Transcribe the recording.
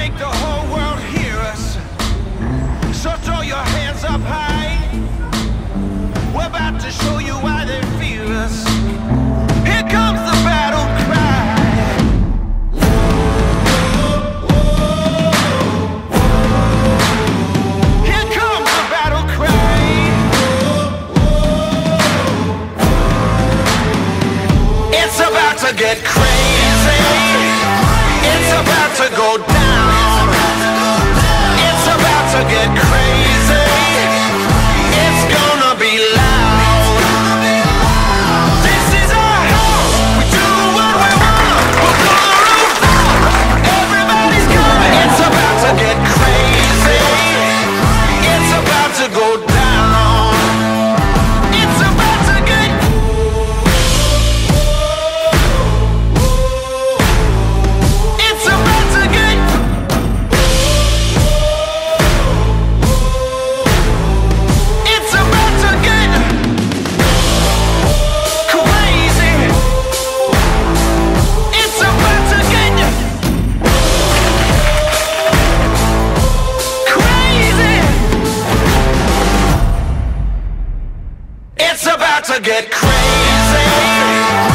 make the whole world hear us. So throw your hands up high. We're about to show you why they fear us. Here comes the battle cry. Here comes It's about to get crazy.